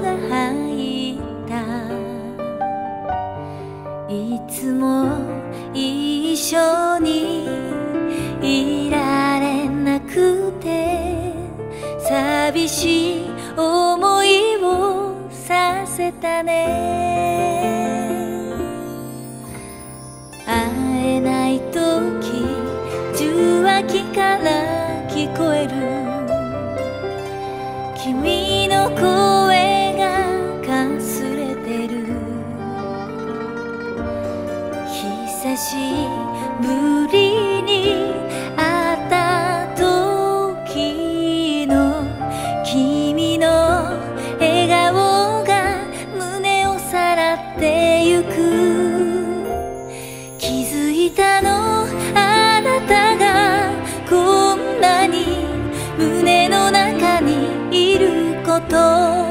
が入った。いつも一緒にいられなくて寂しい思いをさせたね。会えない時受話器から聞こえる。君の声しぶりに会った時の君の笑顔が胸をさらってゆく。気づいたのあなたがこんなに胸の中にいること。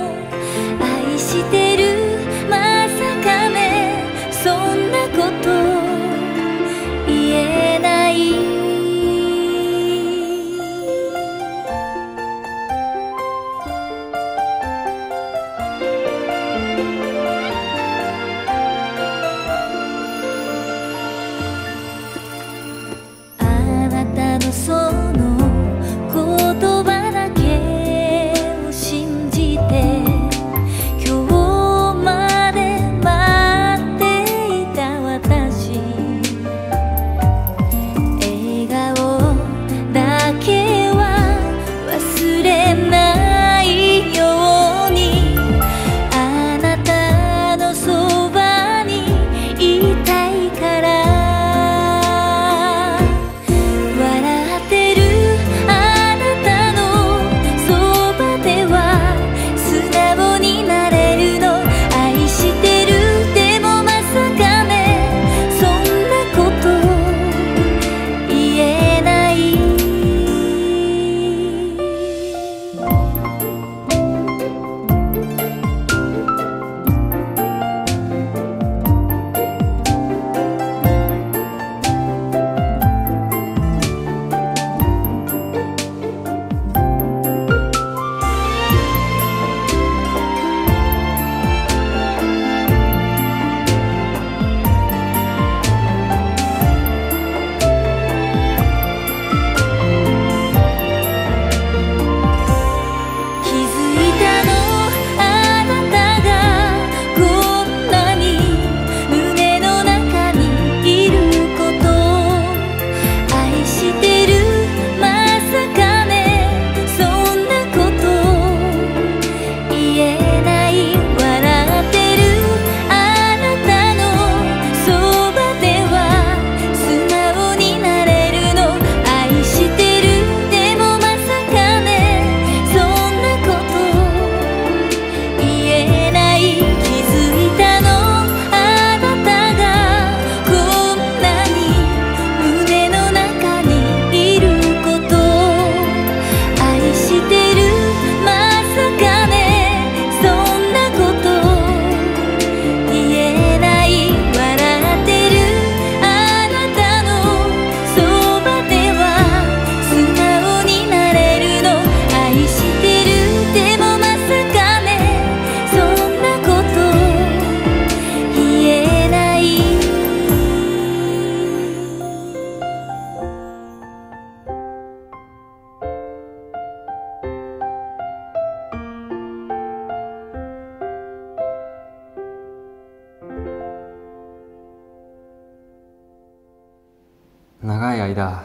長い間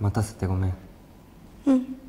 待たせてごめん。うん。